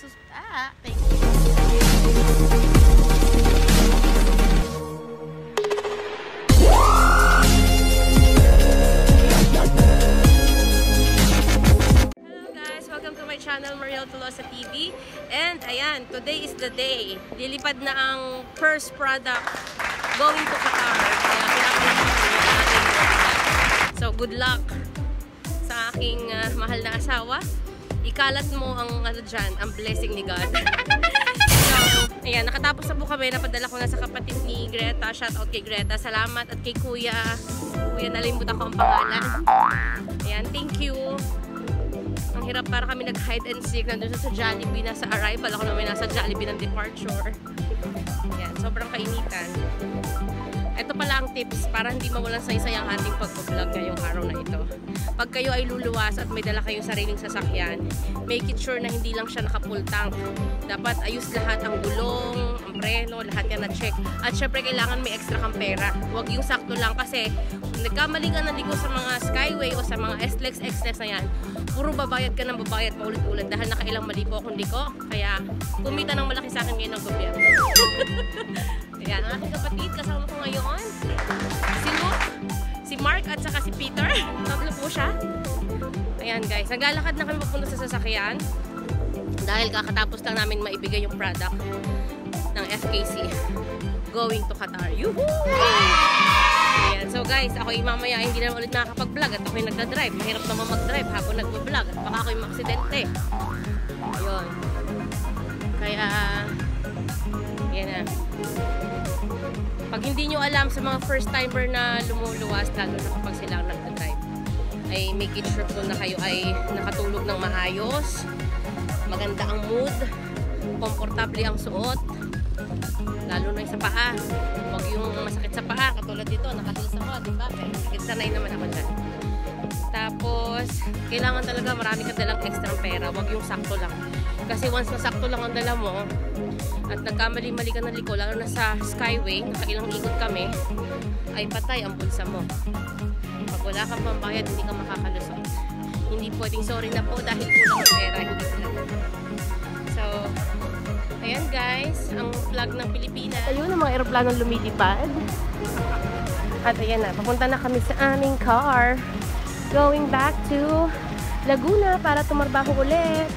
sus... Ah, thank you. Hello guys! Welcome to my channel, Mariel Tolosa TV. And ayan, today is the day. Lilipad na ang first product going to Qatar. So, good luck sa aking ah, mahal na asawa. Ikalat mo ang ano dyan, ang blessing ni God. so, ayan, nakatapos na po kami. Napadala ko na sa kapatid ni Greta. Shout out kay Greta. Salamat at kay Kuya. Kuya, nalimutan ko ang pangalan. Ayan, thank you. Ang hirap para kami nag-hide and seek. Nandun sa Jollibee na sa arrival. Ako naman nasa Jollibee ng departure. Yan, sobrang kainitan. Ito pala ang tips para hindi mawalan sa isa ang ating pag-vlog ngayong araw na ito. Pag kayo ay luluwas at may dala kayong sariling sasakyan, make it sure na hindi lang siya naka-full tank. Dapat ayos lahat ang gulong, ang preno, lahat yan na-check. At syempre kailangan may extra kang pera. Huwag yung sakto lang kasi kung nagkamali ka ng ligo sa mga Skyway o sa mga SLEX, XLEX na yan, puro babayad ka ng babayad paulit-ulit dahil nakailang mali po akong liko. Kaya kumita ng malaki sa akin ngayon ng gobyerno. Ayan, ang aking kapatid, kasama ko ngayon. Si Luke, si Mark at saka si Peter. Tatlo po siya. Ayan guys, naglalakad na kami papunta sa sasakyan. Dahil kakatapos lang namin maibigay yung product ng FKC going to Qatar. Yuhu! Ayan, so guys, ako yung mamaya hindi na ulit nakakapag-vlog at ako yung nagda-drive. Mahirap naman mag-drive habang nagpa-vlog at baka ako yung maksidente. Ayun. Kaya, yan na. Pag hindi nyo alam sa mga first timer na lumuluwas, lalo na kapag sila ang nagda-drive, ay make it sure po na kayo ay nakatulog ng maayos, maganda ang mood, komportable ang suot, lalo na sa paa. Huwag yung masakit sa paa, katulad dito, nakatilis ako, di ba? Pero sakit sanay naman ako dyan. Tapos, kailangan talaga marami ka dalang extra pera, huwag yung sakto lang. Kasi once na sakto lang ang dala mo, at nagkamali-mali ka ng liko, lalo na sa Skyway, nakailang ikot kami, ay patay ang bulsa mo. Pag wala kang pambayad, hindi ka makakalusot. Hindi pwedeng sorry na po dahil kulang ang pera, hindi talaga. So, ayan guys, ang flag ng Pilipinas. Ayun, ang mga aeroplanong lumilipad. At ayan na, papunta na kami sa aming car. Going back to Laguna para tumarbaho ulit.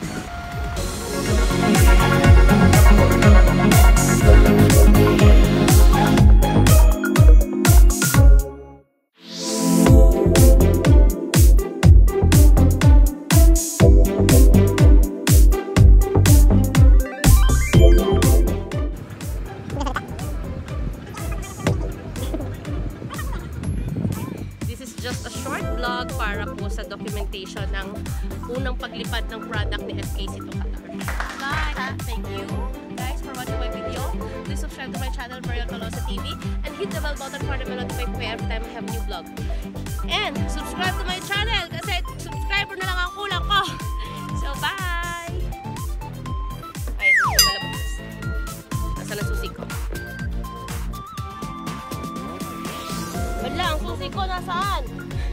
Short vlog para po sa documentation ng unang paglipad ng product ni FKC to Qatar. Bye! Thank you guys for watching my video. Please subscribe to my channel, Mariel Tolosa TV and hit the bell button para may notify po every time I have new vlog. And subscribe to my channel kasi subscriber na lang ang kulang ko. So, bye! Ay, hindi ko malabas. Nasaan ang susi ko? Wala, ang susi ko nasaan?